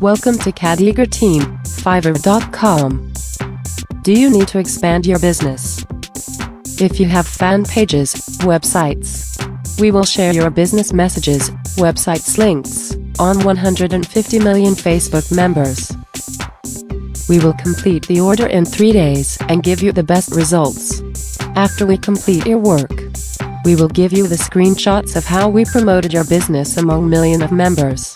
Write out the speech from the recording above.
Welcome to CADeager Team, Fiverr.com. Do you need to expand your business? If you have fan pages, websites, we will share your business messages, websites links, on 150 million Facebook members. We will complete the order in 3 days and give you the best results. After we complete your work, we will give you the screenshots of how we promoted your business among million of members.